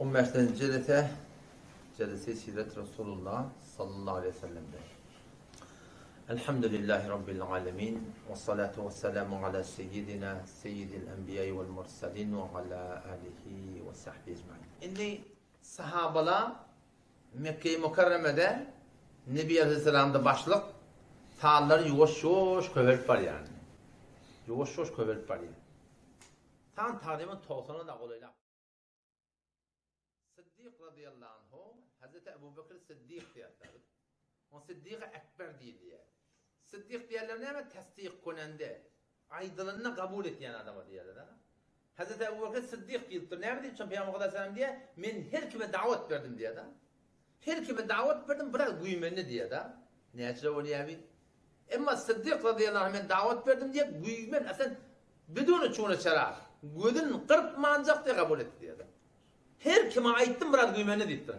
15. celese celese siret Resulullah sallallahu aleyhi ve sellem'de. Elhamdülillahi Rabbil alemin ve salatu ve selamu ala seyyidina seyyidil enbiyayı vel mursalin ve ala alihi ve sahbihi ecmain. Şimdi sahabala Mekke-i Mukarreme'de Nebi Aleyhisselam'da başlık tağları yuvaş yuvaş kövelip var yani. Yuvaş yuvaş kövelip var yani. Tan tarimin toğsana da kolayla. Radıyallahu anhu Hazreti Ebu Bekir Sıddık diyorlar. O Sıddık Ekber diye. Sıddık diyorlar ne ama tasdik konende. Aydınlığını kabul ettiyen adama diyorlar. ha. Hazreti Ebu Bekir Sıddık diyorlar. Ne mi diyor Peygamber Aleyhisselam diye? Men her kime davet verdim diye da. Her kime davet verdim bırak güymenini diye da. Ne açıda oluyor abi? Ama Sıddık radıyallahu anh men davet verdim diye güymen aslında bidunu çoğuna çarar. Gözün kırp mancak diye kabul etti. Her kime aittim bırak güymenini deyiptir. ha.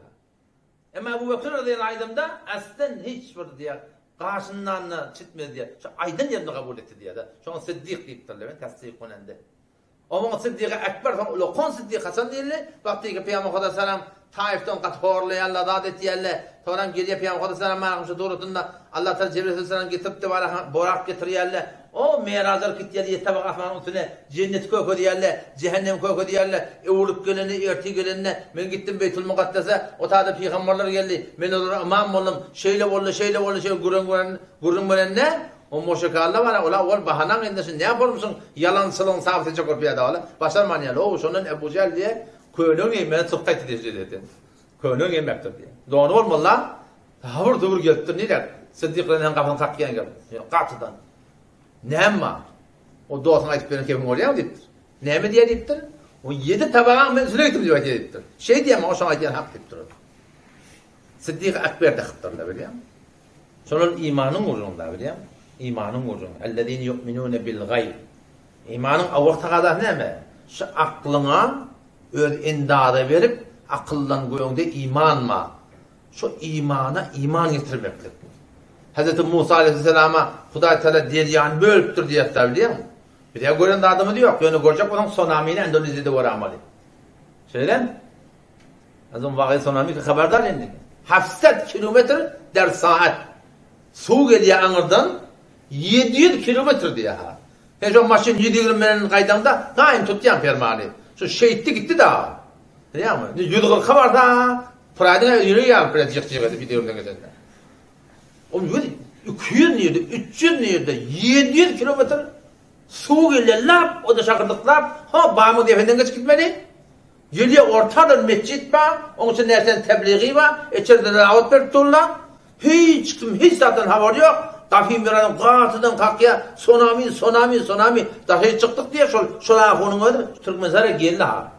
Ama Ebu Bekir radıyallahu anh'da aslen hiç bir diye karşından çıkmıyor diye. Şu aydın yerini kabul etti diye de. Şu an Sıddık deyiptirler. Ben tasdik konende. Ama Sıddık'a Ekber ulo kon Sıddık Hasan diyorlar. Vakti ki Peygamber Aleyhisselam Taif'ten kat horlayanlar, dadet yerler. Toran geriye Peygamber Aleyhisselam mağmışı doğrultunda Allah Teala Cebrail Aleyhisselam getirip de borak getiriyorlar. O meyrazlar gitti yette bak asmanın üstüne cennet kökü diyorlar, cehennem kökü diyorlar. E ulup geleni, erti geleni. Ben gittim Beytül Mukaddes'e. O taada peygamberler geldi. Ben olur imam oldum. Şeyle oldu, şeyle oldu, şey gurun gurun gurun gurun ne? O moşakarla var ola ol bahanan endesin ne yapar mısın? Yalan sılın sabit edecek orpaya da ola. Başlar manyalı. O şunun Ebu Cehil diye köyünün yemeğini sıkkayt edecek dedi. Köyünün yemektir diye. Doğru olmalı lan. Havur duvur geldi. Neler? Sıddıkların hem kafanı takkiyen geldi. Katıdan. Ne ama? O doğasını ayıp benim kevim oraya mı deyiptir? Ne mi diye deyiptir? O yedi tabağın ben süleytim diye deyiptir. Şey diye ama o sana diyen hak deyiptir. Sıddık Ekber de kıptırlar biliyor musun? Sonra imanın ucunda biliyor musun? İmanın ucunda. Ellezine yu'minune bil gayb. İmanın avurta kadar ne mi? Şu aklına öz indadı verip akıllan koyunda iman mı? Şu imana iman getirmektir. Hz. Musa aleyhisselama Huday Teala deryanı bölüptür diye hatta biliyor musun? Bir de gören adamı diyor. Yönü görecek olan tsunami'yle Endonezya'da var amali. Söylen. Azam vakı tsunami haberdar indi. Hafsat kilometre der saat. Su geliyor anırdan 700 kilometre diye ha. He şu maşın 720 menin kaydamda daim tutyan fermani. Şu şehitti gitti da. Biliyor musun? Yudukul kabar da. Pradına yürü ya. Pradına yıktı yıktı videomda geçenler. O yürü. 200 neydi? 300 neydi? 700 kilometre su geliyor lap. O da şakırdık lap. Ha Mahmud Efendi'nin geç gitmedi. Geliyor ortada mescit var. Onun için nereden tebliği var. İçeride davet verip. Hiç kim hiç zaten haber yok. Kafim bir adam katıdan kalkıyor. Tsunami, tsunami, tsunami. Dahi çıktık diye şol, şola onun ödür. Türkmenizlere geldi ha.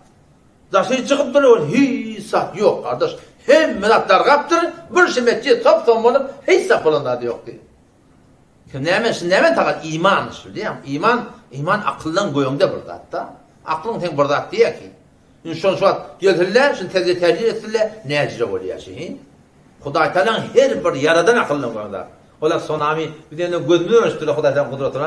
Dahi çıkıp duruyor. Hiç sat yok kardeş. Hem milatlar kaptır. Bir şey mescid top olup hiç sapılınlar yok diye. Nemen, nemen takat iman işte mi? İman, iman akıldan goyunda burada hatta. Aklın tek burada diye ki. Şimdi şu an geldiler, şimdi tezgah tercih ettiler. Ne ecre oluyor şimdi? Huday Teala'nın her bir yaradan akıldan goyunda. Ola tsunami, bir de gözümü ölçtürdü Huday Teala'nın kudretine.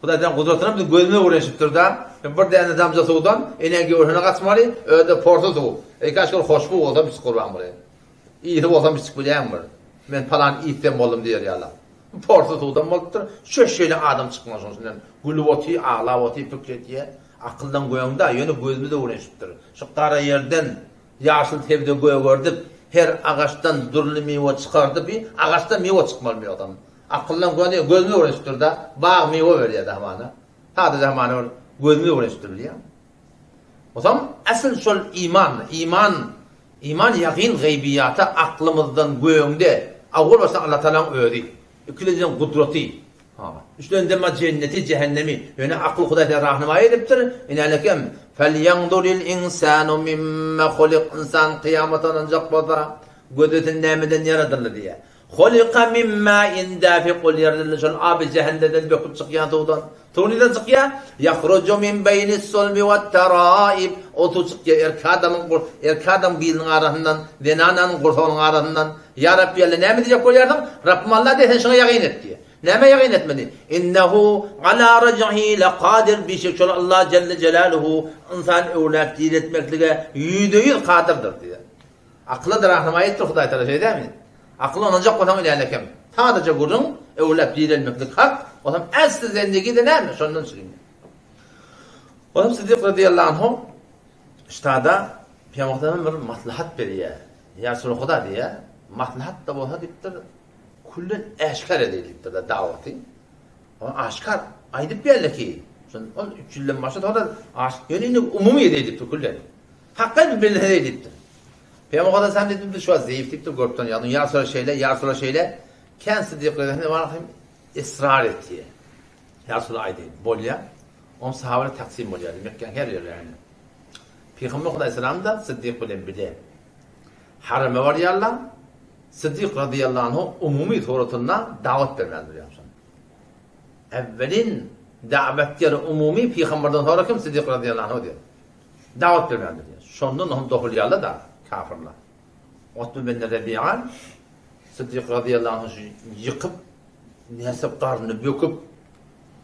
Kudretine bir de gözümü ölçtürdü da. Bir de ne damca sudan, enen görüşüne kaçmalı, öyle portu su. E kaç kere hoşbu olsa biz kurban buraya. İyi olsam biz çıkmayacağım var. Ben falan iyiden oldum diyor ya Allah. Portu sudan baktır. Şu şöyle adam çıkmaz onun içinden. Gülüvoti, ağlavoti, fikretiye. Akıldan koyanda yönü gözümüzde uğraşıptır. Şu kara yerden yaşıl tevde göğe gördük. Her ağaçtan durlu meyve çıkardı bir ağaçtan meyve çıkmalı bir adam. Akıllan gözü gözüme uğraştır da bağ meyve veriyor zahmana. Ta da zahmana ol gözüme uğraştır biliyor. O zaman asıl şol iman, iman, iman yakin gaybiyata aklımızdan göğünde awul olsa Allah talan öğri. Ikilejen kudreti. Ha. Üçlen de cenneti cehennemi. Yani aklı Huda ile rahnama ediptir. İnalekem felyanzuril insanu mimma khuliq insan kıyamatan ancak bada. Gözetin nemeden yaratılır diye. Hulika mimma indafi kul yaratılır. Şol abi cehennemden bekup çıkıyor doğudan. Tuğniden çıkıyor. Yahrucu min beyni sulbi ve teraib. O tu çıkıyor. Erki adamın, erki adam bilin arasından. Denananın kurtolun arasından. Ya Rabbi Allah ne mi diyecek koyardım? Rabbim Allah desen şuna yakin et diye. Neme yakin etmedi? İnnehu ala rac'ihi lekadir bir şey. Şöyle Allah Celle Celaluhu insan evlat diretmeklige yüzde yüz kadirdir diye. Aklıdır rahmayettir Huday Teala şey olacak olan ilerlekem. Sadece kurun evlat diretmeklik hak. O zaman aslı zendigi de ne mi? Şundan söyleyeyim. O zaman Sıddık radıyallahu anh işte da Peygamber'den bir maslahat veriyor. Ya Resulullah diye maslahat da bolsa diptir. Kullun eşkar ediliptir da davati. O aşkar aydıp belli ki. Son 3 yıldan başa da aşk yönünü umumi ediliptir kullun. Hakka bir belli ediliptir. Peygamber sen dedim şu an zayıflıktır gruptan yadın. Ya sonra şeyle, ya sonra şeyle. Kendisi ne var ısrar etti. Ya sonra aydı. Bolya. On sahabele taksim bolya. Mekken her yer yani. Peygamber Aleyhisselam da Sıddık bilen bile. Harame var yallah. Sıddık radıyallahu anh umumi suratına davet vermelidir yapsın. Evvelin davetleri umumi Peygamberden sonra kim Sıddık radıyallahu anh diyor. Davet vermelidir. Şondan onu doğrulayarlar da kafirler. Otlu bin Rabi'an Sıddık radıyallahu anh yıkıp nesip karnını böküp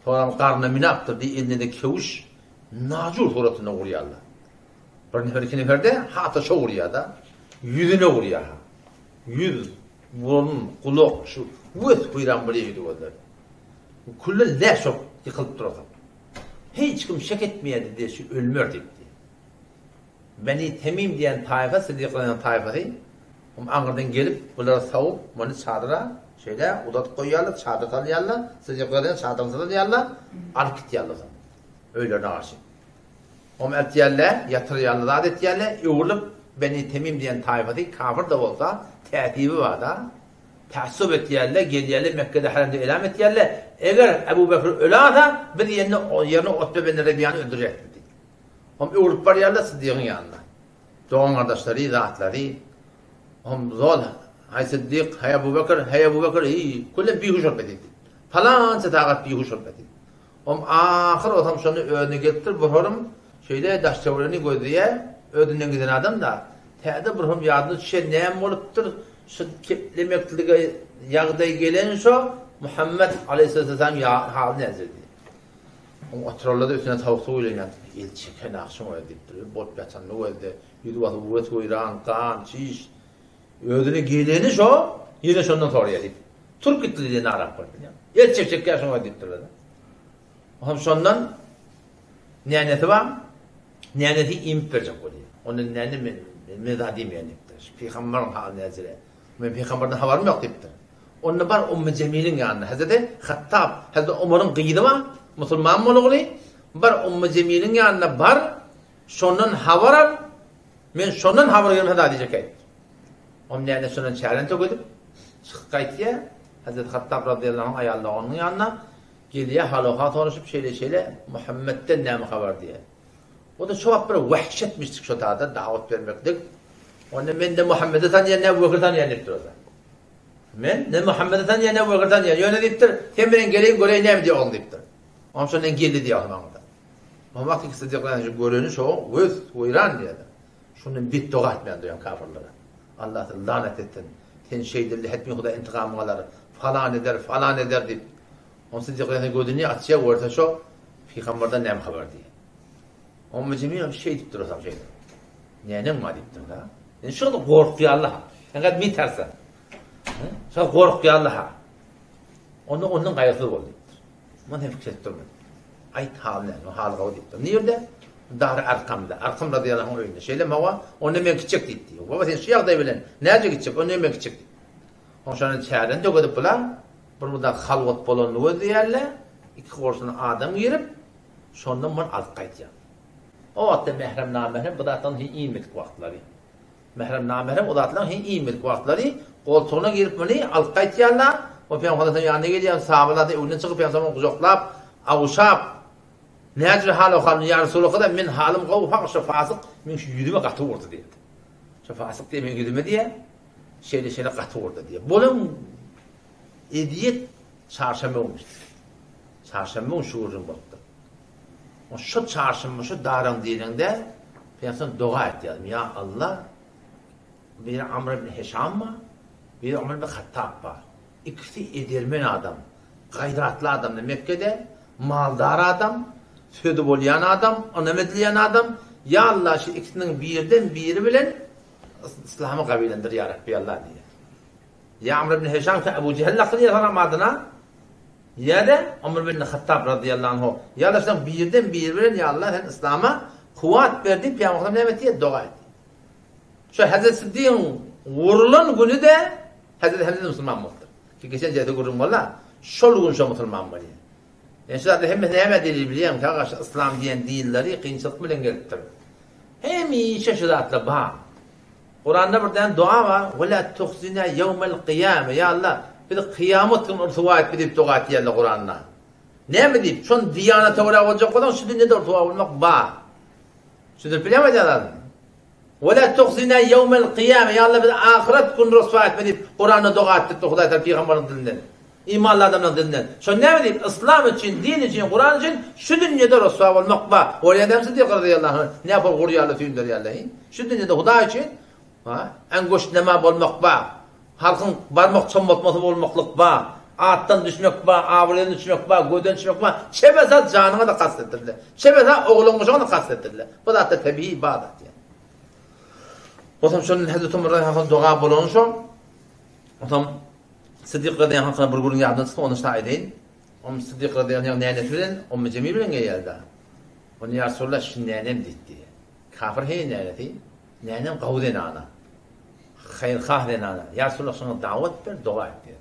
sonra karnına minaptır diye elinde kevuş nacur suratına uğrayarlar. Bir nefer iki nefer de hata vuruyor da yüzüne ha. Yüz, burun, kulak, şu vıt buyuran buraya gidiyor onlar. Kullu çok yıkılıp duruyor. Hiç kim şek etmeyedi diye şu ölmüyor deyip. Beni Temim diyen tayfa, Sıddıklanan tayfayı Ankara'dan gelip bunlara savup bunu çadıra şöyle udat koyuyorlar, çadır alıyorlar, Sıddıklanan çadırını alıyorlar, alıp gidiyorlar. Öyle karşı. O etiyerle, yatırıyorlar, adet etiyerle, yoğurlup Beni Temim diyen tayfadı kafir de olsa tehdibi var da tahsub etiyerle, geliyerle Mekke'de haremde elam etiyerle eğer Ebu Bekir ölerse biz yerine, yerine Otbe ben Rebiyan'ı öldürecek dedi. Hom var yerle Sıddık'ın yanına. Doğan kardeşleri, zatları hom zol hay Sıddık, hay Ebu Bekir, hay Ebu Bekir iyi. Kulle bir huş olmadı. Falan setakat bir huş olmadı. Hom ahir o tam şunu önüne getir, bu horum şeyde daş çevreni gözüye ödünden giden adam da täze bir hum ýadyna düşe näme bolupdyr şu keplemeklige ýagdaý gelen şo Muhammed aleyhisselam ya hal nezirdi. O oturlarda üstüne tavuk ile elçi kene akşam öyle diptir. Bot batan ne öyle yüdü vatı uvet koyran kan çiş. Ödüne geleni şo yine şondan sonra yedi. Türk gitti diye Arap var. Elçi çek akşam öyle diptir. Hem şondan niyeti var. Niyeti imp verecek oluyor. Onun niyeti? Mezadim yani. Peygamberin haline hazire. Men peygamberden haberim yok diptir. Onda bar Ummu Cemil'in yanına. Hazreti Hattab, Hazreti Umar'ın kıyıdı var. Musulman mı olur? Bar Ummu Cemil'in yanına bar. Şondan haberim. Men şondan haberim hada diyecek ay. Onun yanına şondan çaren tokudup. Çıkkayt ya. Hazreti Hattab radıyallahu anh ayalda onun yanına. Geliye halokat konuşup şeyle şeyle Muhammed'den ne haber diye. O da çok bir vahşetmiştik şu dağda davet vermektik. Onu men de Muhammed'e tanıyan ne Ebu Bekir tanıyan deyiptir o da. Men ne Muhammed'e tanıyan ne Ebu Bekir tanıyan. Yöne deyiptir. Temirin geleyim göreyim ne diye oğlum deyiptir. Onun sonra geldi diye anladı. Ama vakti ki sıddıklarına şu görünüş o, göz, uyran diye. Şunun bit doğa etmeyen diyorum kafirlere. Allah'ı lanet ettin. Sen şeydirli etmi huda intikamı alır. Falan eder, falan eder deyip. Onun sıddıklarına gördüğünü atışa orta şu. Peygamberden ne haber diye. Amma cemiyen şey deyip durursam şey. Nene ma deyip dur da. Yani şu da korkuyor Allah'a. Yani mi tersen. Şu korkuyor Allah'a. Onu onun gayası oldu. Man hep durma. Ay haline, o hal gav deyip dur. Nerede? Dar Arkam'da. Arkam radıyallahu anh öyle. Şeyle mava, onu men gidecek deyip diyor. Baba sen şu yağda bilen. Nerede gidecek? Onu men gidecek deyip. Onun şanın çağırın da gödüp bulan. Burada halvat bolonu ödü yerle. İki korsuna adam girip. Sondan man az kaytyan. O vaxtda məhrəm naməhrəm bu zatdan hi iyi milk vaxtları. Məhrəm naməhrəm o zatdan hi iyi milk vaxtları. Koltuğuna girip bunu alqayt yanına o Peygamber'in yanına geliyor sahabeler de önüne çıkıp Peygamber'in kucaklap avuşap Necri halı halin ya Resulullah da min halim qav faq şu fasık min şu yüdüme qatı vurdu diye. Şu fasık diye min yüdüme diye şeyle şeyle qatı vurdu diye. Bunun ediyet çarşamba olmuş. Çarşamba şuurun baktı. O şu çarşamba şu daran dilinde Peygamber dua etti. Ya Allah bir Amr ibn Hişam mı? Bir Amr ibn Hattab var. İkisi edirmen adam. gayratlı adam Mekke'de, maldar adam, bolyan adam, ona medleyen adam, ya Allah şu ikisinin birden biri bilen İslam'ı kabilendir ya Rabbi Allah diye. Ya Amr ibn Hişam ki Ebu Cehil'le kılıyor sana adına. Ya da Amr ibn Hattab radıyallahu anhu. Ya Allah sen birden bir bilen ya Allah sen İslam'a kuvvet verdi. Peygamber ne diye dua etti. Şu Hazreti Sıddık'ın vurulan günü de Hazreti Hamza Müslüman oldu Ki geçen cehde kurum valla. Şol gün şu Müslüman var. Yani şu anda hem ne hemen delil biliyorum ki arkadaşlar İslam diyen değilleri kıyınçılık bilen geliptir. Hem iyi şaşıratlı bağ. Kur'an'da bir tane dua var. وَلَا تُخْزِنَا يَوْمَ الْقِيَامَ Ya Allah bir de kıyamet günü irtiva et bilip dua et yerle Kur'an'da. Ne mi deyip? Şun diyanete uğra olacak olan şu dünyada irtiva olmak bağ. Şudur biliyor musun Ve la tuhzina yevmel kıyame. Ya Allah bizi ahiret gün rüsva etmeni. Kur'an'ı doğa ettirdi Huday tarafı Peygamber'in dilinden. İmanlı adamın dilinden. Şu ne bileyim? İslam için, din için, Kur'an için şu dünyada rüsva olmak var. Oraya demsi diyor radıyallahu anh. Ne yapar guryalı tüyündür ya Allah'ın. Şu dünyada Huday için en goş nema olmak var. Halkın barmak çombatması olmaklık var. Attan düşmek var, avradan düşmek var, göden düşmek var. Çebeza canına da kastettirdi. Çebeza oğlunuşuna da kastettirdi. Bu da hatta tabii ibadet yani. O zaman şunun Hazreti Ömer radıyallahu dua bolon şu. O zaman Sıddık radıyallahu anh bir gurun yardım tuttu, onu işte edin. Om Sıddık radıyallahu anh neynet bilen, om Cemil bilen geldi. Onu ya Resulullah şimdi nenem ditti. Kafir hey neneti. Nenem kavden ana. hayır hah den ana. Ya Resulullah sana davet ver, dua et diye.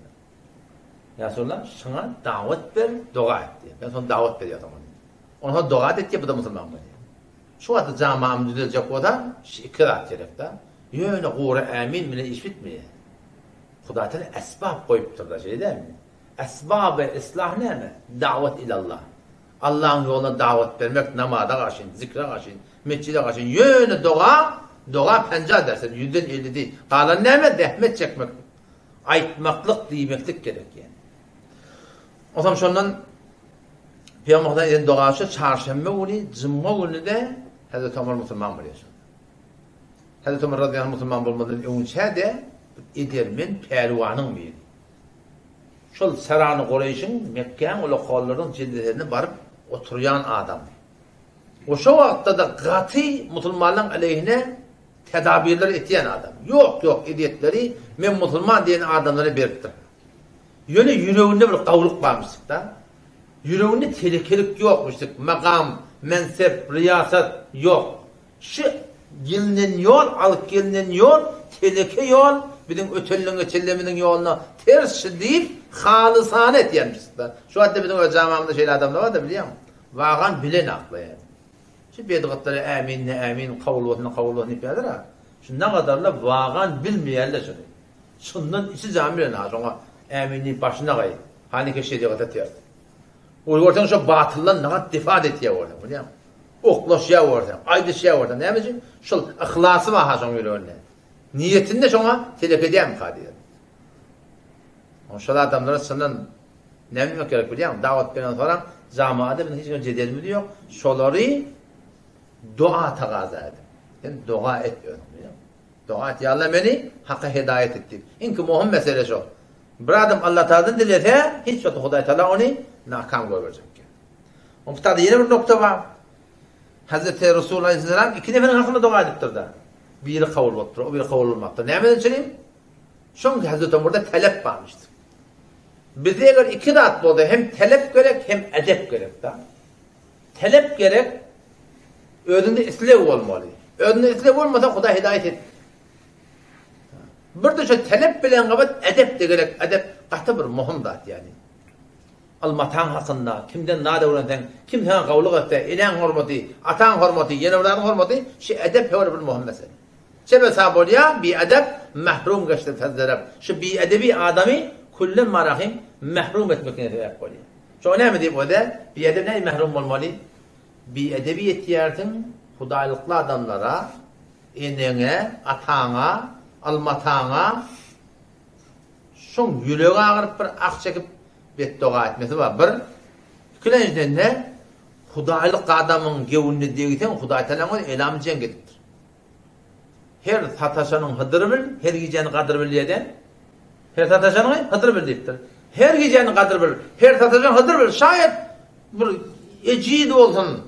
Ya Resulullah sana davet ver, dua et diye. Ben sana davet veriyorum onu. Ona dua et diye bu da Müslüman mı? Şu adı camam düzelecek o da ikrar gerek de. Yöne kuru amin bile iş bitmiyor. Huda Teala esbab koyuptur da şey değil mi? Esbab-ı ıslah ne mi? Davet ilallah. Allah'ın yoluna davet vermek, namada karşı, zikre karşı, mescide karşı, yöne dua, dua penca dersin, yüzden elli değil. Kalan ne mi? Dehmet çekmek. Aytmaklık, diymeklik gerek yani. O zaman şundan Peygamber'den eden duası çarşamba günü, cuma günü de Hazreti Ömer Müslüman biliyorsun. Hazreti Ömer radıyallahu anh Müslüman bulmadan önce de edermen pehlivanın biri. Şol Saranı Kureyş'in Mekke'nin o lokalların cildilerine barıp oturuyan adam. O şu vaktta da gati Müslümanların aleyhine tedabirler etiyen adam. Yok yok ediyetleri men Müslüman diyen adamları beriptir. Yöne yüreğinde bir kavluk varmıştık da. Yüreğinde telekelik yokmuştuk. Makam, mensep, riyasat yok. Şu gelinen yol, alıp gelinen yol, teleke yol, bizim ötellüğün ötelleminin yoluna ters deyip halisane etyenmişler. Şu hadde bizim o camamda şeyli adamlar var da biliyor musun? Vagan bilen aklı yani. Şu bedgatları amin ne amin, kavul vatını kavul vatını ipiyadır ha. Şu ne kadarla vagan bilmeyenler şunu. Şundan içi cami bilen ha. Sonra aminliği başına kayıp. Hani şey diye kat etiyar. Uygartan şu batıllan ne kadar difat etiyor orada biliyor musun? Oklaşıyor orada. Aydı şey orada. Ne yapacak? Şu ihlası var ha son yürüyorlar. Niyetinde şuna telef edeyim kadiyor. O şöyle adamlara senden ne bilmek gerek biliyor musun? Davet veren sonra camiada hiç cedelimi yok. Şoları dua takaza edin. Yani dua et diyorum. Dua et. Ya Allah beni hakka hidayet etti. İnki muhim mesele şu. Bir adam Allah Teala'dan dilete hiç yok. Huday Teala onu nakam koyacak. O bu yeni bir nokta var. Hazreti Resulullah Aleyhisselam iki neferin hakkında dua ediptir da. Biri kavul olmaktır, o biri kavul olmaktır. Ne yapayım söyleyeyim? Çünkü Hazreti Ömer'de talep varmıştır. Bize göre iki dağıt oldu. Hem talep gerek hem edep gerek. Da. Talep gerek önünde islev olmalı. Önünde islev olmasa Kuda hidayet et. Bir de şu talep bilen kabat edep de gerek. Edep katı bir muhim yani. Almatan hakkında, kimden nade öğrenden, kimden kavluk etse, ilen hürmeti, atan hürmeti, yenevlerin hürmeti, şu edep hevr bir muhim mesele. Sebe sabolya bi edep mahrum geçti tezderep. Şu bi edebi adamı kullun marahim mahrum etmek ne sebep oluyor. Şu önemli değil bu da. Bi edeb ne mahrum olmalı? Bi edebi yetiyertin hudaylıklı adamlara, enene, atana, almatana, şun yüreğe ağırıp bir ak çekip beddoğa etmesi var. Bir, ikilenciden ne? Hudaylık adamın gevunni deyiten Huday Teala'nın elamı cengedip her sataşanın hıdırı bil, her giyeceğini kadır bil diyeden, her sataşanın hıdırı bil deyiptir. Her gecenin kadır bir, her tatacan hadır bir, şayet bir ecid olsun.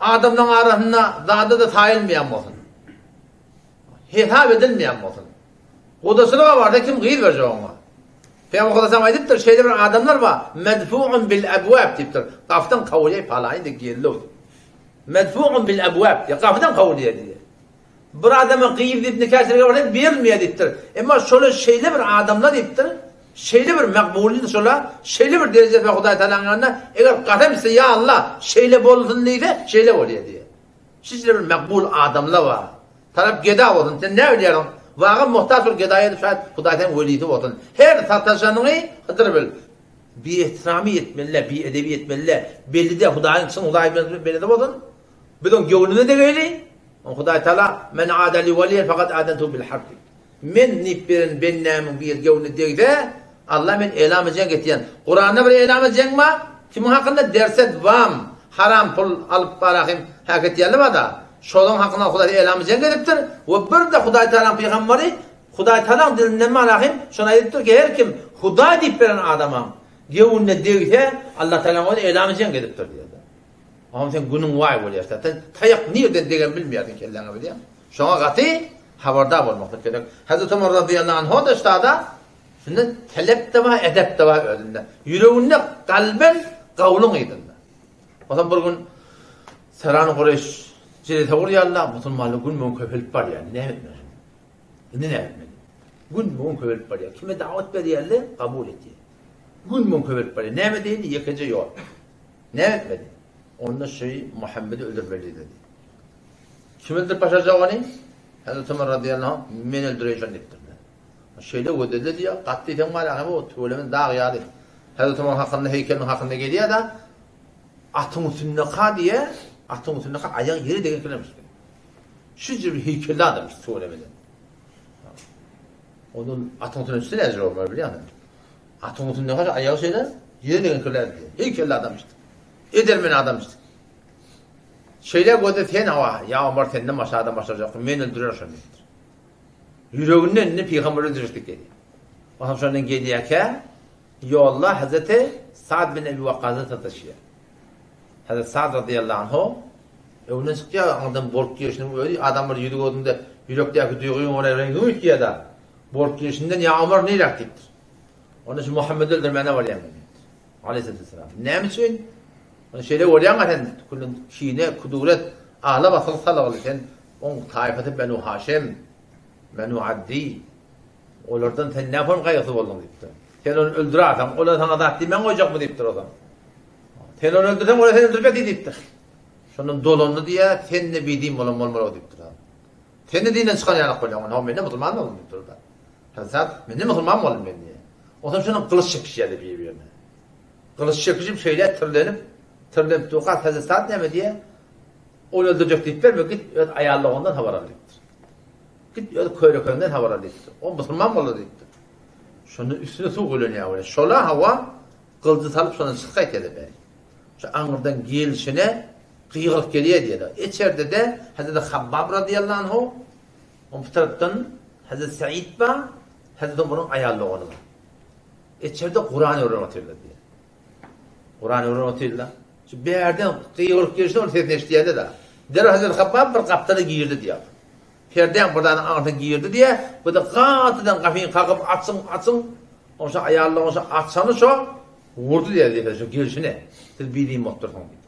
Adamdan arasında zada da tayilmeyen olsun. Hesap edilmeyen olsun. Odasına var da kim gıyır verecek ona. Peygamber Kudasam aydıptır, şeyde bir adamlar var, medfu'un bil ebvab tiptir. Kaftan kavliye palayı da geldi oldu. Medfu'un bil ebvab diye, kaftan kavliye diye. Bir adama kıyıp deyip nikahsırga var, vermeye deyiptir. Ama şöyle şeyli bir adamlar deyiptir, şeyli bir mekbulin şöyle, şeyli bir derece ve Huday Teala'nın eğer katem ise ya Allah, şeyli bolsun neydi, şeyli oluyor diye. Şeyli bir mekbul adamlar var. Taraf geda olsun, sen ne ödüyorsun? Vağa muhtaç ol gedaya düşer Hudaydan velidi olsun. Her tataşanını hıdır bil. Bir ihtirami etmeliler, bir edebi etmeliler. Belli de Hudayın için Huday belli de olsun. Bidon gönlüne de gayri. Huday Teala men adali veliyen fakat adentu bil harbi. Men nippirin bennemin bir gönlü deyde Allah men elam edeceğim getiyen. Kur'an'da bir elam edeceğim ma? Kimin hakkında derset vam haram Şolun hakkında Huday elam edeceğim gediptir. Ve bir de Huday Teala'nın peygamberi Huday Teala'nın dilinden malahim şuna ediptir ki her kim Huday deyip veren adama gönlüne deyde Allah Teala onu elam edeceğim gediptir diyor. Ama sen günün vay oluyor. Sen tayak nereden degen bilmiyordun kellene biliyor musun? Şuna katı haberdar olmak gerek. Hazreti Ömer radıyallahu anh da işte da şimdi talep de var, edep de var önünde. Yüreğinde kalben kavlun idinde. O zaman bir gün Seran Kureyş Cile tavır ya Allah Müslümanlı gün mün köpelip var yani. Ne etmez? Ne ne etmez? Gün mün köpelip var ya. Kime davet veriyor Allah kabul etti. Gün mün köpelip var ya. Ne etmedi? Yıkıcı yok. Ne etmedi? Onda şey Muhammed'i öldürmeli dedi. Kim öldürüp başaracak onu? Hazreti Ömer radıyallahu anh men öldüreceğim dedi. Şeyde o dedi diye katli fen var ama o tuğlemin dağ yadı. Hazreti Ömer hakkında heykelin hakkında geliyor da atın sünneka diye atın sünneka ayağı yeri de getirilmiş. Şu bir heykelde adammış tuğlemede. Onun atın sünneka üstüne ezir olmalı biliyor musun? Atın sünneka ayağı şeyler yeri de getirilmiş. Heykelde adammıştı. Edermen adam işte. Şeyler koydu sen hava. Ya Ömer senden aşağıdan başlayacaksın. Men öldürüyorsun dedi. Yüreğinden ne peygamber öldürürdük dedi. O zaman sonra geliyor ki yolda Hazreti Sa'd bin Ebi Vakkaz'ı tatışıyor. Hazreti Sa'd radıyallahu anh Evden çıkıyor adam borç girişini böyle adamlar yürü olduğunda yürekteki duyguyu oraya rengi ütkiyor da borç girişinden ya Ömer ne yaptıktır? Onun için Muhammed öldürmene var yani. Aleyhisselam. Ne için? Şöyle oraya gaten kullun şine kuduret ahla basıl salalı sen on tayfatı benu Haşim benu Addi onlardan sen ne yapın kayısı oldun deyipti. Sen onu öldür adam, onu sana da ben koyacak mı deyiptir o zaman. Sen onu öldürsen, onu sen öldürme deyiptir. Şunun dolonlu diye, sen ne bildiğim olan olmalı o deyiptir. Sen ne dinden çıkan yanak koyacak, onu ben ne musulman olun deyiptir o da. Sen sen, ben ne musulman olun ben diye. O zaman şunun kılıç çekişiyor birbirine. Kılıç çekişip şeyler tırlanıp, tırlanıp tuğat Sa'd ne diye onu öldürecek deyipler ve git ayarlığından haber aldıktır. Git öyle köyle köyünden haber aldıktır. O musulman mı deyiptir. Şunu üstüne su koyuyor ya öyle. Şola hava kılıcı salıp sonra sıkayt edip. Şu anırdan gelişine kıyılık geliyor diye de. Hazreti Habbab radıyallahu anhu o taraftan Hazreti Sa'id var Hazreti Ömer'in ayarlığını var. İçeride Kur'an öğretiyorlar diye. Kur'an öğretiyorlar. Şu bir yerden kıyılık gelişine onu tetneştiyede de. Der Hazreti Habbab bir kaptanı giyirdi diye. Perden buradan ağırdan giyirdi diye, bu da katıdan kafayı kalkıp atsın, atsın, onsa ayarla, onsa atsanı şu, vurdu diye diye, şu girişine. Siz bildiğin mottor falan.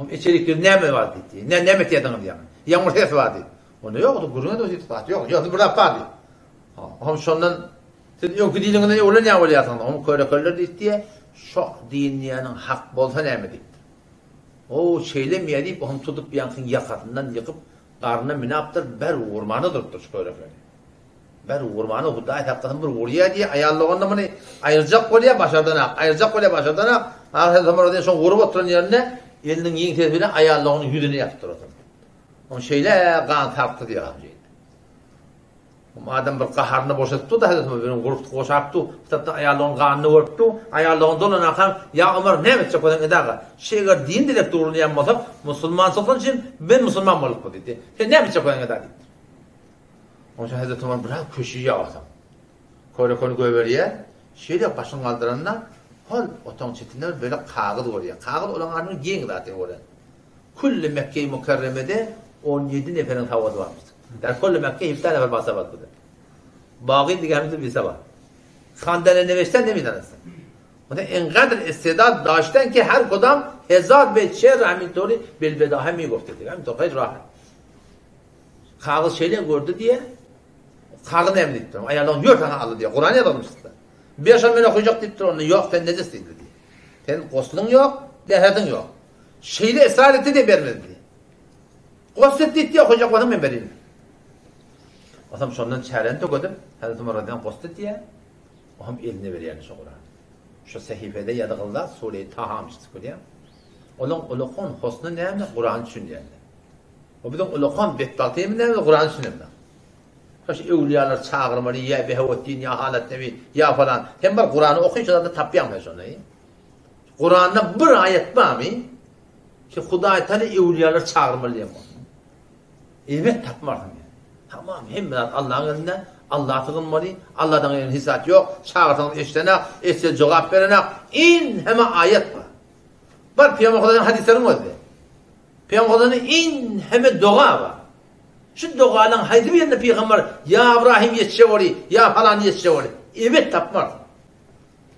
Om içerikleri ne var dedi, ne ne mi diyedin diye. Yağmur ses var dedi. Onu yoktu, guruna da yok, yok, yok, burada var dedi. Om şondan, siz yok dilinde ne ne oluyorsun, om köyle köyle dedi diye, şu dinleyenin hak bolsa ne mi. O şeyle mi yedip, onu tutup yankın yakatından yıkıp, ne yaptır? Ber vurmanıdır böyle böyle. Ber vurmanı Huday hakikaten bir vuruyor diye ayarlığında mı ayıracak kolye başardığına, ayıracak kolye başardığına, ahir zaman orada son vurup oturan yerine elinin yiyin tezbine ayarlığının yüzünü yaptır o zaman. On şeyle kan tarttı diyor amcayı. Madem bir kaharını boşalttı da Hazreti Ömer'in vurup koşaptı, tatta ayarlığın kanını vuruptu, ayarlığın dolana akan, ya Ömer ne edecek olan edaga? Şeyler din dilek doğrunu yanmasam, Müslüman sokun için ben Müslüman olup bu dedi. Sen ne edecek olan edaga dedi. Onun için Hazreti Ömer bırak köşeyi yavaşam. Koyla konu göveriye, Şöyle başın kaldıranlar hol otan çetinler böyle kağıt oraya. Kağıt olan adamın giyin zaten oraya. Kulli Mekke-i Mukarreme'de 17 neferin havası varmış. Der kulli Mekke iftar nefer basa var burada. Bağı digemizde bir sabah. Kandale neveşten ne mi tanısın? O da enqadr istidat daştan ki her kodam hezar ve şer rahmetori bil bedahe mi gofte diye. Hem tokay rahat. Kağıt şeyle gördü diye kağıt emretti. Ayağından yurt tane aldı diye. Kur'an yazılmıştı. Yaşam beni okuyacak deyip onu yok sen değil diye. Senin koslun yok, lehedin yok. Şeyle ısrar etti de vermedi diye. Koslet deyip diye okuyacak adam ben vereyim. Adam şondan çaren tokadım. Hazreti anh koslet diye. O hem eline veriyor şu Kur'an. Şu sahifede yadığında Sure-i Taha almıştık diye. Onun ulukon hosnu ne hem Kur'an için yani. O de ulukon ne Kur'an için Kaç evliyalar çağırmalı ya behevettin ya halet nebi ya falan. Hem var Kur'an'ı okuyunca da tapyamayız onu. Kur'an'da bir ayet var mı? Ki Huday tane evliyalar çağırmalı diye. Evet tapmadım. Tamam hem Allah'ın elinden Allah tığınmalı. Allah'tan elin hissat yok. Çağırtan eşlenek, eşle cevap verenek. İn hemen ayet var. Var Peygamber Kuday'ın hadislerin var diye. Peygamber Kuday'ın in hemen dua var. Şu doğalan haydi bir yerinde peygamber ya İbrahim yetişevori ya falan yetişevori. Evet tapmaz.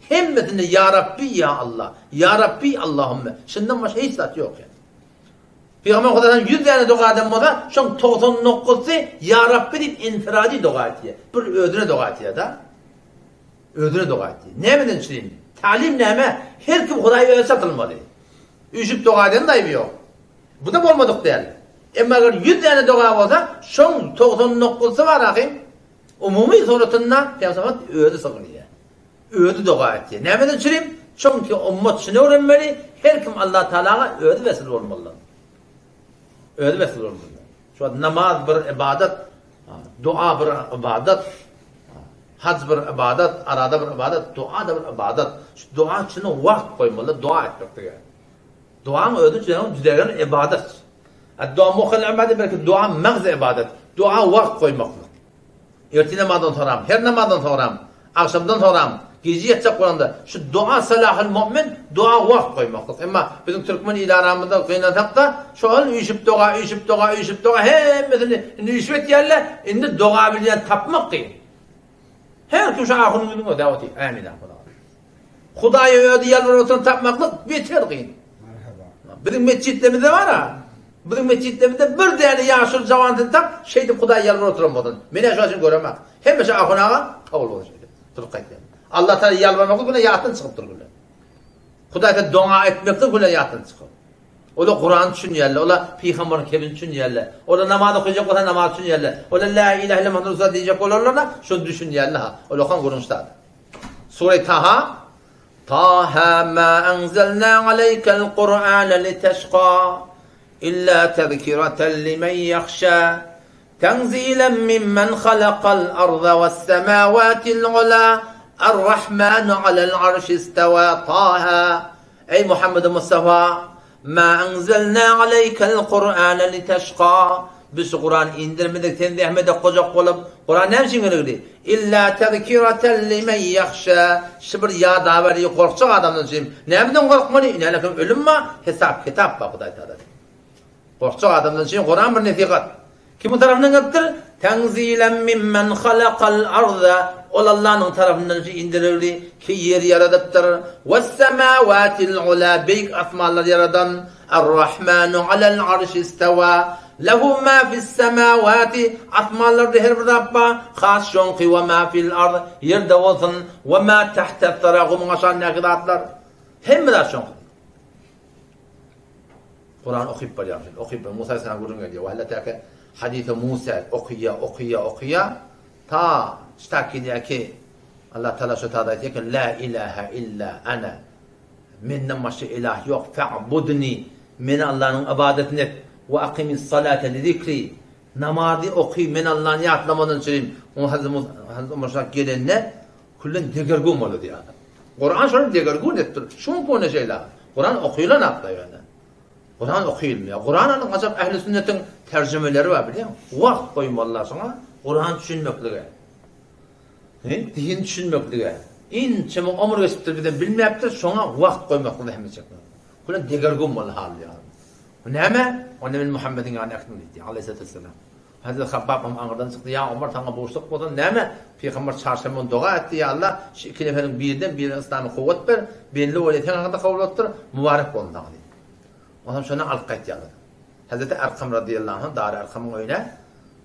Hemmetinde ya Rabbi ya Allah. Ya Rabbi Allahümme. Şundan başka hiç zat yok yani. Peygamber Kuday'dan yüz tane dua eden moda şun 99'u ya Rabbi deyip infiradi dua etiyor. Bir ödüne dua etiyor da. Ödüne dua etiyor. Ne emedin çileyim? Talim neme? Her kim Kuday'ı öyle satılmalı. Üşüp dua eden dayı yok. Bu da olmadık değerli. Emma eger 100 tane doğa bolsa, şoň 99 bar ahy. Umumy suratynda filosofat özü sygylýar. Özü doğa etdi. Nämede çürim? Çünki ummat şunu öğrenmeli, her kim Allah Teala'ya ödü vesile olmalı. Ödü vesile olmalı. Şu namaz bir ibadet, dua bir ibadet, hac bir ibadet, arada bir ibadet, dua da bir ibadet. Şu dua için vakt koymalı, dua etmek diye. Dua'nın özü için ibadat. ibadet. Dua muhal ibadet belki dua mağz ibadet. Dua vakt koymaklık. Erti namazdan soram, her namazdan soram, akşamdan soram, gece yatacak Kur'an'da. Şu dua salahul mu'min, dua vakt koymaklık. Ama bizim Türkmen ilaramızda kıynatak da şu an uyuşup dua, uyuşup dua, uyuşup dua, hem mesela nüşvet yerle, indi dua bilen tapmak kıyın. Her kim şu ahunun günün o davati. Amin. Hudaya ödü yalvar oturup tapmaklık biter kıyın. Bizim mescitlerimizde var ha. Bizim mescitlerimizde bir tane yaşlı zavantın tap şeydi Huday yalvar oturamadan. Mene şu için göremek. Hem mesela ahunağa kavul olur. Turup kaydı. Allah Teala yalvarmakla buna yatın çıkıp durur. Huday'a dua etmekle buna yatın çıkıp. O da Kur'an için yerle, o da Peygamber'in kebin için yerle, o da namaz okuyacak olsa namaz için yerle, o da la ilahe illallah Muhammed Resulullah diyecek olurlar da şunu düşün yerle ha. O da kan kurunçtadır. Sure Taha Taha ma enzelna aleykel Kur'an liteşqa إلا تذكرة لمن يخشى. تنزيلا ممن خلق الأرض والسماوات العلا الرحمن على العرش استوى طه. أي محمد مصطفى ما أنزلنا عليك القرآن لتشقى. بس قرآن إندر مدك تنذي أحمد قجق قلب. قرآن نعم شنو إلا تذكرة لمن يخشى. شبر يا دابر يقرصو هذا النجم نعم دون قرق إن لكم علم ما. حساب كتاب بقدر هذا. Teala. Korkacak adamdan için Kur'an bir nesihat. Kimin tarafından geldir? Tenzilen mimmen halakal arda. Ol Allah'ın tarafından indirildi ki yer yaradıptır. Ve semavatil ula beyk asmalar yaradan. Er-Rahmanu alel arş isteva. Lehu ma fis semavati asmalarda her bir Rabba khas şonki ve ma fil ard yerde olsun ve ma tahta taragum aşan nakidatlar hem de şonki Kur'an okuyup barıyorsun okuyup Musa sana gurun geliyor ve hatta ki hadis Musa okuya okuya okuya ta ştaki diye ki Allah Teala şu tada diyor ki la ilahe illa ana minnem başı ilah yok fa'budni min Allah'ın ibadetini et ve akimis salate li zikri namazı okuy men Allah'ın yatlamadan çürüm o Hazreti Hazreti Umar gelenler kullen degergun malı diyor adam. Kur'an şöyle degergun ettir. Şun konu şeyler. Kur'an okuyulan akla yani. Kur'an okuyulmuyor. Kur'an'ın azap ehli sünnetin tercümeleri var biliyor musun? Vakt koyun vallahi sana. Kur'an düşünmeklige. He? Dihin düşünmeklige. İn çemi ömür geçipdir birden bilmeyip de sonra vakt koymaklige hem çekmek. Kula deger gün vallahi hal ya. Neme? O neme Muhammed'in yani aklı dedi. Aleyhisselatü vesselam. Hazreti Habbab hem angardan çıktı. Ya Ömer sana boşluk buldu. Neme? Peygamber çarşamba dua etti ya Allah. Şu iki neferin birinden birine İslam'ı kuvvet ver. Belli öyle tengada kabul ettir. Mübarek oldu dedi. Ondan şonu alyp gaýtdy. Hazreti Erkam radıyallahu anh Dar Erkam'ın öyle.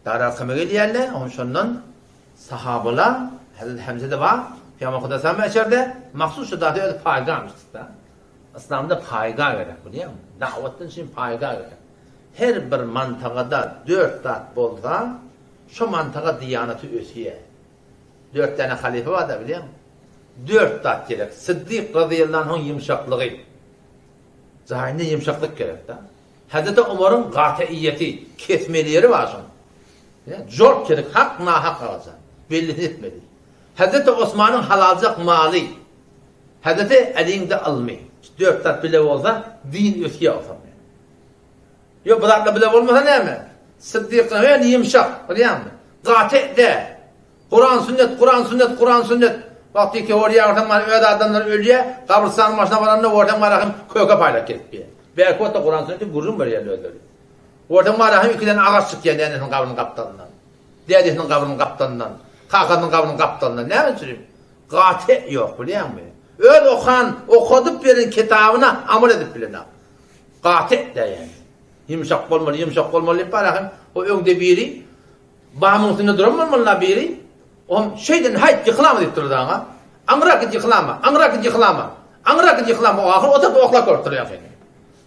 Dar Erkam'a geliyerler. Onun şundan sahabalar Hazreti Hamza da var. Peygamber Kudasam içeride mahsus şu dahi öyle payga almıştık da. İslam'da payga gerek biliyor musun? Davetin için payga gerek. Her bir mantıkada dört tat bolsa şu mantıka diyaneti ötüye. Dört tane halife var da biliyor musun? Dört tat gerek. Sıddık radıyallahu anh yumuşaklığı. Zahirinde yumuşaklık gerek da. Hazreti Umar'ın gatiiyeti, kesmeleri var şun. Jort gerek, hak nahak alacak. Belli etmeli. Hazreti Osman'ın halalcak mali. Hazreti Ali'nin almi. Dört tat bile olsa din ötüye olsa. Yo bu dakika bile olmasa ne mi? Sıddık'ın yani yumuşak. Biliyor musun? Gati de. Kur'an sünnet, Kur'an sünnet, Kur'an sünnet. Vakti ki oraya ortam var, öyle adamlar ölüyor. Kabristanın başına varanla ortam var, akım köke paylaşıp gidiyor. Belki o da Kur'an sünneti gurrun var yerli öldürüyor. Ortam var, akım iki tane ağaç çıkıyor dedesinin kabrının kaptanından. Dedesinin kabrının kaptanından. Kakanın kabrının kaptanından. Ne mi Gati yok biliyor musun? Öyle okan, okudup verin kitabına amel edip bilin. Gati de yani. Yumuşak olmalı, yumuşak olmalı. Bakın o önde biri, bağımın üstünde duramamalı biri. O şeyden hayt yıkılama deyip durdu ana. Angra git yıkılama, angra git yıkılama. Angra git yıkılama. O ahir o da okla korkturuyor efendim.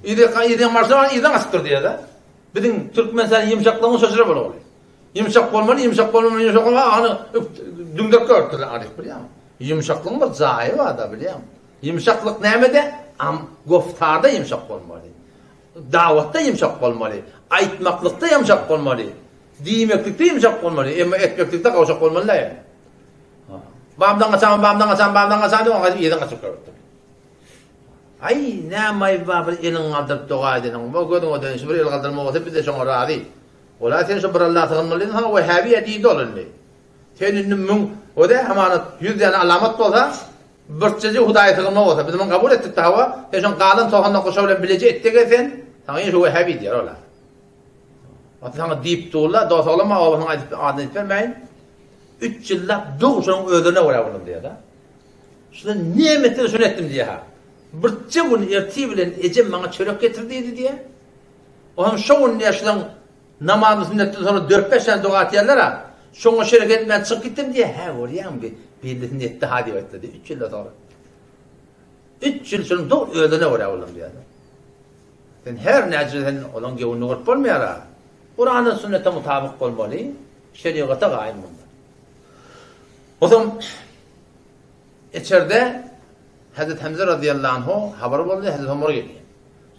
İdi kan idi marşa idi asıktır diye de. Bizim Türkmen sen yumuşaklığını şaşırır böyle oluyor. Yumuşak olmalı, yumuşak olmalı, yumuşak olmalı. Hani düngdür korkturuyor arif biliyor musun? Yumuşaklığın bir zahiri var da biliyor musun? Yumuşaklık nemede? Am goftarda yumuşak olmalı. Davatta yumuşak olmalı. Aytmaklıkta yumuşak olmalı. diýmeklik diýmejek bolmaly, emma etmeklikde gawşak bolmaly yani. Bamdan gaçan, bamdan gaçan, bamdan gaçan diýip gaçyp ýeden gaçyp gitdi. Ay, näme babal elin galdyp doga edin. Bu gödüň odan şu bir el galdyrma bolsa biz de şoňa razy. Ola sen şu bir Allah tygynmalyn ha we habiye diýdi olundy. Senin mün oda hamanat yüzden alamat bolsa bir çizi hudaýa bolsa biz men kabul etdik tawa. Sen şu galyn sohanda goşa bilen bilejek etdik sen. Taňy şu we habi diýer ola. Ata sana deyip doğula, dost olama, ağabeyini adını edip vermeyin. Üç yılda doğuşun öldürüne uğra bunun diye da. Şurada nimetleri şunu ettim diye ha. Bırtçı bunu ertiği bilen ecem bana çörek getirdiydi diye. O hem şovun yaşından namazı sünnetten sonra dört beş tane dua etiyorlar ha. Şunu şerek etmeye çık gittim diye. He oraya mı bir birliğini etti hadi etti diye. Üç yılda sonra. Üç yıl sonra doğru öldürüne uğra oğlum diye. Sen her necreden olan gevunu olup olmuyor ha. Kur'an'ın sünnete mutabık olmalı, şeriata gaim bunda. O zaman içeride Hazreti Hamza radıyallahu anh'u haber oldu, Hazreti Ömer geliyor.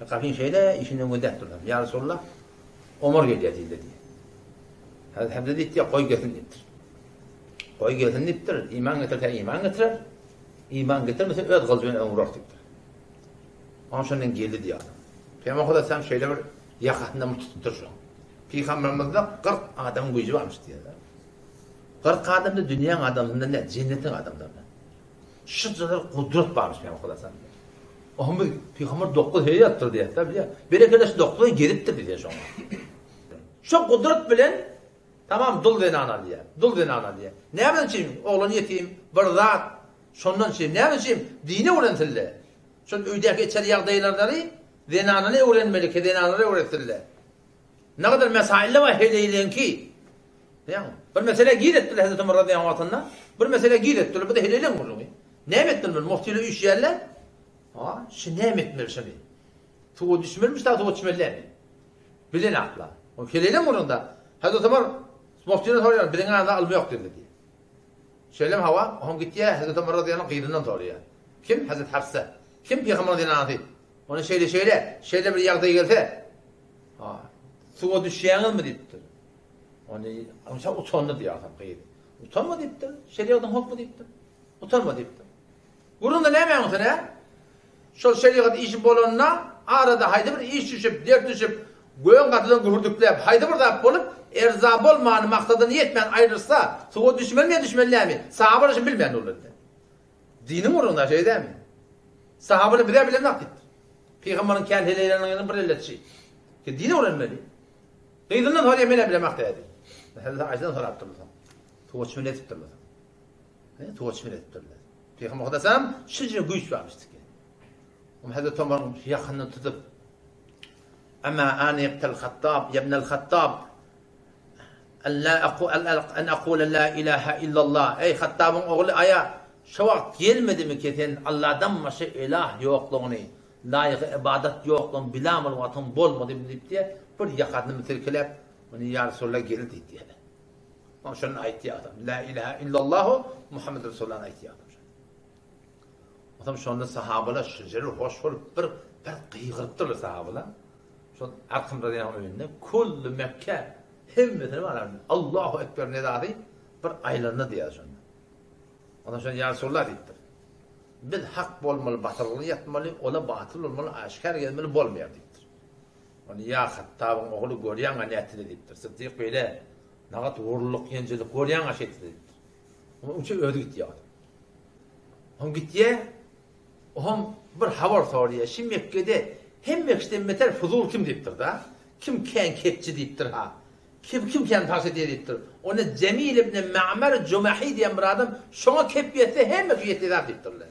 Kapıyın şeyde işini müddet durdu. Ya Resulullah, Ömer geliyor dedi. Hazreti Hamza dedi ya koy götün getir. Koy götün getir, iman getir, iman getir. İman getirmesin, öd gazbine ömür ortaktir. Onun şundan geldi diye adam. Peygamber Kuda sen şeyle bir yakasında mı tutur şu an. Peygamberimizde 40 adam gücü varmış diyorlar. 40 adam da dünyanın adamında ne? Cennetin adamında mı? Şu kadar kudret varmış Peygamber Kudasan. Ahmet Peygamber dokuz heye yattır diye. Tabi ya. Bir arkadaş dokuza geliptir diye şu an. Şu kudret bilen tamam dul den ana diye. Dul den ana diye. Ne yapın için? Oğlan yetim, bir zat. Şondan şey ne yapın için? Dini öğrentirler. Şu öydeki içeri yağdaylarları denanını öğrenmeli ki denanını öğretirler. Ne kadar mesaille var heleylen ki. Yani bir mesele giyid ettiler Hazreti Ömer radıyallahu anh'ına. Bir mesele giyid ettiler. Bu da heleylen kurulu. Ne ettiler? Muhtiyle üç yerler. Ha, şu ne ettiler şimdi? Tuğu düşmürmüş daha tuğu düşmürler mi? Bilin akla. O heleylen kurulunda. Hazreti Ömer muhtiyle soruyor. Bilin anında alma yok dedi diye. Şöyle mi hava? Onun gitti Hazreti Ömer radıyallahu anh kıyırından soruyor. Kim? Hazreti Hafsa. Kim Peygamber radıyallahu anh? Onu şöyle şöyle. Şöyle bir yağda gelse. Ha, suwa düşýäňiz mi diýipdir. Ony amsa utandy diýär adam gyýdy. Utanma diýipdir. Şeriýatdan hokmy diýipdir. Utanma diýipdir. Gurunda näme ýa-da? Şol şeriýat işi bolanna arada haýdy bir iş düşüp, der düşüp, göýün gatydan gururdukläp, haýdy bir zap bolup, erza bolmany maksadyny ýetmän aýrylsa, suwa düşmeli mi düşmeli mi? Sahabar işin bilmeýän boldy. Dinin uğrunda şey değil mi? Sahabını bire bile nakit. Peygamberin kendi heleylerinin bir illetçi. Ki dini öğrenmeli. Kıydından sonra yemeğine bile makta edin. Mesela Ayşe'den sonra yaptırırsan. Tuğaç mil etip durursan. Tuğaç mil etip durursan. Peygamber Kudasam şıcı güç vermiştik. Ama Hazreti Ömer'in yakınını tutup Ama ana yabtal Hattab, yabnal Hattab en la aqu en aqule la ilahe illallah. Ey Hattab'ın oğlu aya şu vakt gelmedi mi ki sen Allah'dan başka ilah yokluğunu, layık ibadet yokluğunu bilamıl vatın bolmadı deyip diye bir yakadını mitilkelep onu ya Resulullah geldi diye. Ama şunun ayeti adam. La ilahe illallah Muhammed Resulullah'ın ayeti adam. Adam şonda sahabalar şıcırı hoş olup bir bir kıygırıptırlar sahabalar. Şu Arkım radıyallahu önünde kullu Mekke himmetini var. Allahu Ekber ne dedi? Bir aylarını diye şonda. Ondan sonra ya Resulullah deyiptir. Biz hak bolmalı, batırlığı yatmalı, ola batıl olmalı, aşkar gelmeli, bolmayar deyiptir. Onu ya Hattab'ın oğlu görüyen aniyetini deyiptir. Sıddık böyle, nagat uğurluluk, yencilik, görüyen aşetini deyiptir. Ama uçak ödü gitti ya. On gitti Oğum bir havar soruyor. Şimdi Mekke'de hem Mekke'de meter fuzul kim deyiptir da? Kim ken kepçi deyiptir ha? Kim kim ken tavsiye deyiptir? Onu Cemil ibn Ma'mer Cumahi diyen bir adam şuna kepiyeti hem Mekke'de deyiptirler.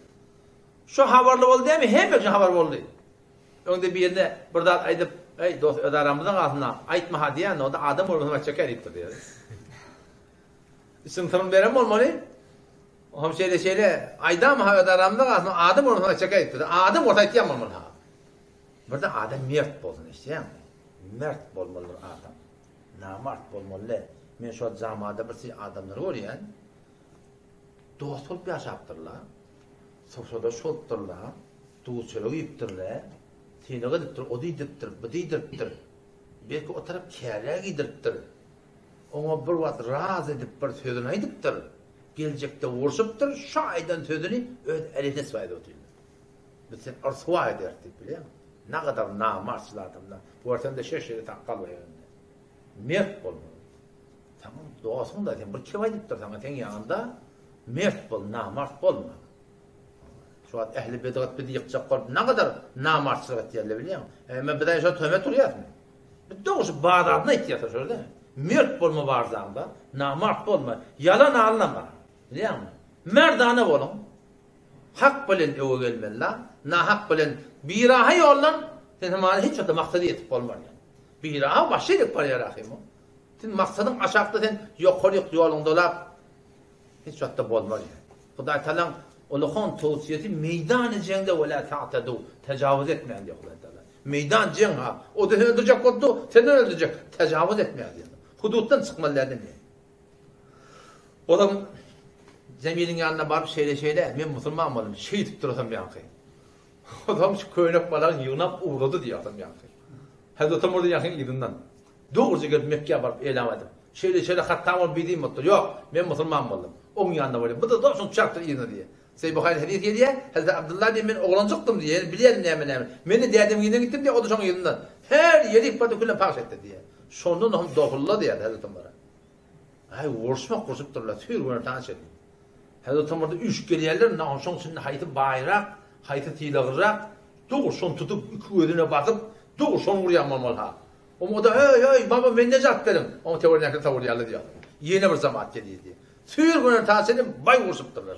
Şu havarlı oldu değil mi? Hem Mekke havar oldu. Onda bir yerinde burada aydıp Ey dost ödaramızın altına aytma ha diyen o da adam olmasına çeker deyiptir diyor. Tanım verem olmalı. Ham şeyle şeyle aydam ha ödaramda aslında adam ortaya çaka etti. Adam ortaya yapmamalı ha. Burada adam mert bolsun işte. Mert bolmalı adam. Namart bolmalı. Men şu zamanda bir şey adamlar var yani. Dost olup yaşaptırlar. Sosyada şoltturlar. Tuğçılığı yiptirler. Seni gıdıptır, o deydirttir, bu deydirttir. Belki o taraf kâreye gidirttir. Ona bir vat razı edip bir sözünü aydıptır. gelecekte vuruşuptur, şu aydan sözünü öd eline svayda oturuyor. Bütün arsuva ederdik biliyor musun? Ne kadar namarslı adamlar. Bu ortamda şaşırdı takkal var önünde. Mert bol. Tamam, doğasın da sen bir kim aydıptır sana sen yanında. Mert bol, namart bolma. Şu an ehli bedat bir yıkacak kol. Ne kadar namarslık diyorlar biliyor musun? Ama bir de şu töhmet oluyor mu? Bir doğrusu bağdatına ihtiyaç var öyle mi? Mert bolma varzanda, namart bolma, yalan anlama. Biliyor musun? Merdane olun. Hak bilen ewe gelmella, na hak bilen biraha yollan, sen hemen hiç öte maksadı yetip olmar yani. Biraha paraya rahim o. Sen maksadın aşağıda sen yok yok yolun dolap, hiç öte bolmar yani. Huday talan Ulukhon tavsiyeti meydan cengde ve la ta'tadu tecavüz etmeyin diyor Huday talan. Meydan ceng ha. O da öldürecek oldu, seni öldürecek. Tecavüz etmeyin diyor. Huduttan çıkmalılar demiyor. Adam Cemil'in yanına barıp şeyle şeyle, men musulman bolum, şey tip durasam yankı. Adam şu köylek balan yığınap uğradı diye adam yankı. Hazreti Ömer yankı yığından. Doğruca gelip Mekke'ye barıp eylem edim. Şeyle şeyle hattam ol bildiğim mutlu. Yok, men musulman bolum. Onun yanında böyle. Bu da doğrusun çaktır yığını diye. Sey Bukhari hadis diye, Hazreti Abdullah diye men oğlancıktım diye, biliyelim ne hemen Meni dedim yine gittim diye, o da şonun yığından. Her yedik batı külle paks etti diye. Şondan ham doğrulla diye Hazreti Ömer'e. Ay, vuruşma kursup durla, tüyür bunu tanış edin. Hazreti Ömer'de üç geliyerler naşon için hayti bayrak, hayti tilagırak, doğru son tutup iki ödüne bakıp, doğru son vuruyan mamal ha. O da hey hey baba ben necat dedim. Ama teori nekle tavır yerli diyor. Yeni bir zaman geldi diye. Tüyür günün tahsilim bay vursup durlar.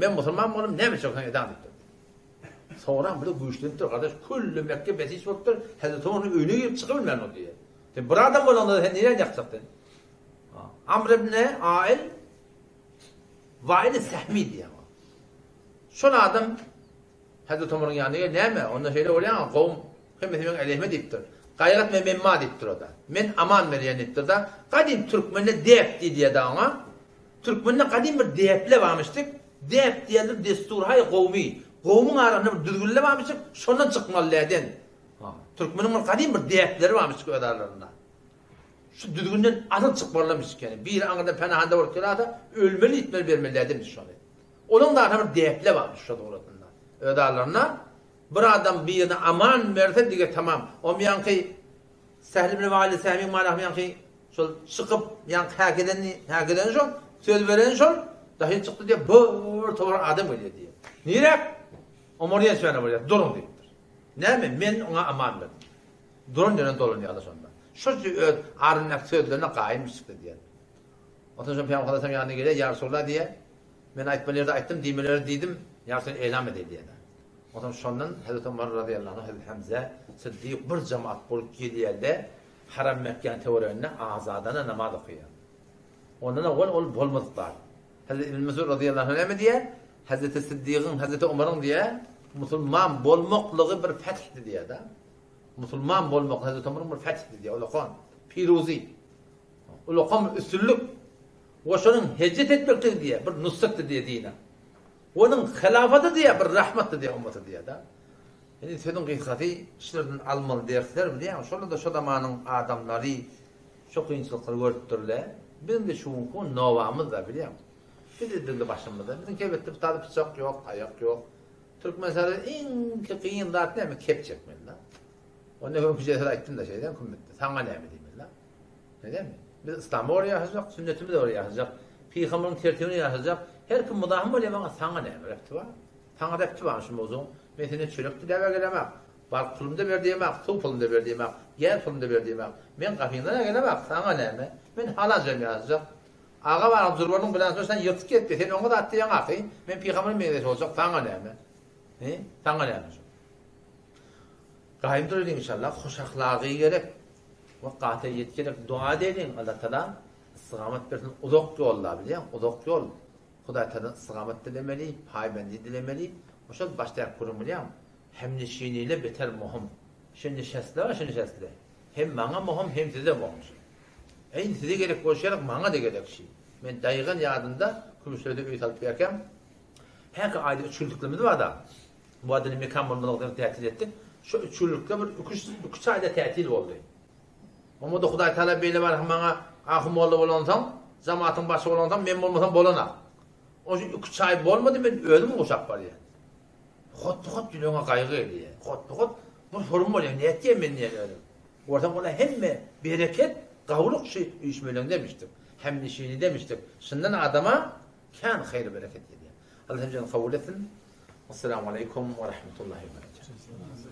Ben bolum ne mi çok edam ettim. Sonra bir güçlendir kardeş kullu Mekke besis vurttur. Hazreti Ömer'in önüne girip çıkılmayan o diye. Sen bir adam bolanda sen nereye yapacaktın? Amr ibn Ail Vail Sehmi diye var. Şun adam Hazreti Ömer'in yanına ne mi? Onda şeyle olayan kavm hümmetin aleyhime deyiptir. Gayret me memma deyiptir o da. Men aman veriyen deyiptir da. Kadim Türkmen'e deyip diye de ona. Türkmen'e kadim bir deyeple varmıştık. Deyip diyelim destur hay kavmi. Kavmin arasında bir düzgünle varmıştık. Şundan çıkmalıydın. Türkmen'in kadim bir deyipleri varmıştık ödarlarında. Şu düzgünden atıp çıkmalımıştık yani. Bir anında penahanda ortada ölmeli itmeli vermeliler demiş şunu. Onun da adamın deyeple varmış şu doğrultunda. Ödarlarına bir adam bir yerine aman verse diye tamam. O mi yankı Sehl ibn Vali Sehmi manah mi yankı şol çıkıp yankı hakeden hakeden şol söz veren şol dahi çıktı diye bir tovar adam öyle diye. Nirek? Omoriye söyle buraya. Durun deyiptir. Ne mi? Men ona aman verdim. Durun denen dolun yalı sonunda. Şu öz arınnak sözlerine kaim çıktı diye. Ondan sonra Peygamber Aleyhisselam yanına geliyor. Ya Resulullah diye. Ben aytmaları da ayttım, demeleri dedim. Ya Resulullah eylem edeyim diye. Ondan sonra Hazreti Ömer radıyallahu anh, Hazreti Hamza, Sıddık bir cemaat bulup geliyorlar. Haram Mekke'nin teorilerine azadana namaz okuyor. Ondan evvel ol bolmadıklar. Hazreti İbn Mesud radıyallahu anh ne diye? Hazreti Sıddık'ın, Hazreti Ömer'in diye Müslüman bolmaklığı bir fethdi diye da. Müslüman bolmak Hazreti Ömer'in bir fethdi diye. Ulu kon, piruzi. Ulu kon üstünlük. Ve şunun hecet etmektir diye, bir nusrattır diye dine. Onun hilafatı diye, bir rahmetti diye ümmeti diye da. Yani sözün kıysati, işlerden almalı diyekler diye. Şöyle de şu zamanın adamları, şu kıyınçılıkları gördürdüler. Bizim de şu kun novamız da biliyor musun? Bir de dilli başımızda. Bizim kebette bir tane bıçak yok, ayak yok. Türk mesela en kıyın zat ne mi? Kep çekmeli lan. Onu ne kadar güzel ettim de şeyden kümmetti. Sana ne mi diyeyim lan? Ne değil mi? Biz İslam'ı oraya yazacak, sünnetimi de oraya yazacak. Peygamberin tertibini yazacak. Her kim mudahım oluyor bana sana ne mi? Repti var. Sana repti var şu mozun. Ben seni çürüktü deve gelemek. Bak pulum da ver diyemek, su pulum da ver diyemek, yer pulum da ver diyemek. Ben kapıyından ne gelemek, sana ne mi? Ben halacağım yazacak. Ağa var zurbanın bilen söz sen yırtık gitti. Sen onu da attı yan akı. Ben peygamberin meydesi olacak, sana ne mi? He? Sana ne mi? Gayim durun inşallah. Hoş ahlakı gerek. Ve katiyet gerek. Dua edin Allah Teala. Sıgamet versin. Uzak yolla biliyor musun? Uzak yol. Huday Teala sıgamet dilemeli, paybendi dilemeli. O şöyle başlayak kurun biliyor musun? Hem nişiniyle beter muhum. Şimdi şesle var, şimdi şesle. Hem bana muhum, hem size muhum. En size gerek koşarak bana da gerek şey. Ben dayıgan yadında, kümüşlerde öğüt alıp yerken, her ayda üç yıllıklığımız var da, bu adını mekan bulmalıklarını tehdit ettik. Şu üç yıllıkta bir üç, üç ayda tehdit oldu. Ama da Huday Teala beyle var bana ahım oğlu olansan, zamatın başı olansan, men olmasam bolana. O şu üç ay bolmadı, ben öldüm uşak var ya. Hot hot gülüyor'a kaygı ediyor. Hot hot, bu sorun var ya, niyet diye men niyet öyle. Oradan buna hem bereket, kavluk şey işmelen demiştim. Hem nişini demiştik. Şundan adama kan hayır bereket diye. Allah hemcen kabul etsin. Esselamu aleyküm ve rahmetullahi ve berekatuhu.